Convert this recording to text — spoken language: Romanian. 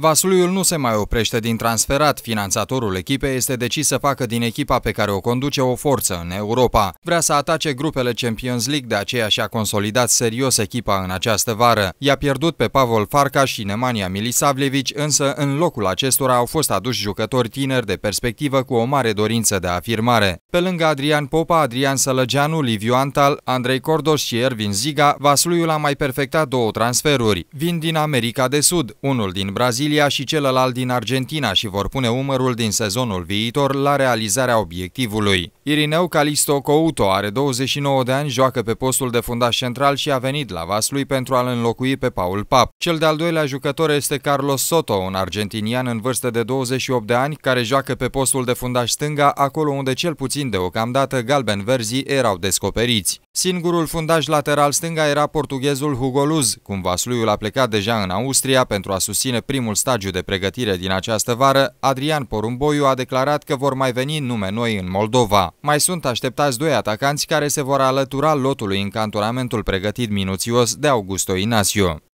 Vasluiul nu se mai oprește din transferat. Finanțatorul echipei este decis să facă din echipa pe care o conduce o forță în Europa. Vrea să atace grupele Champions League, de aceea și-a consolidat serios echipa în această vară. I-a pierdut pe Pavel Farca și Nemanja Milisavljevic, însă în locul acestora au fost aduși jucători tineri de perspectivă cu o mare dorință de afirmare. Pe lângă Adrian Popa, Adrian Sălăgeanu, Liviu Antal, Andrei Cordos și Ervin Ziga, Vasluiul a mai perfectat două transferuri. Vin din America de Sud, unul din Brazilia Brazilia și celălalt din Argentina și vor pune umărul din sezonul viitor la realizarea obiectivului. Irineu Calisto Couto are 29 de ani, joacă pe postul de fundaș central și a venit la Vaslui pentru a-l înlocui pe Paul Pap. Cel de-al doilea jucător este Carlos Soto, un argentinian în vârstă de 28 de ani, care joacă pe postul de fundaș stânga, acolo unde cel puțin deocamdată galben-verzii erau descoperiți. Singurul fundaș lateral stânga era portughezul Hugo Luz, cum Vasluiul a plecat deja în Austria pentru a susține primul stagiu de pregătire din această vară, Adrian Porumboiu a declarat că vor mai veni nume noi în Moldova. Mai sunt așteptați doi atacanți care se vor alătura lotului în cantonamentul pregătit minuțios de Augusto Inacio.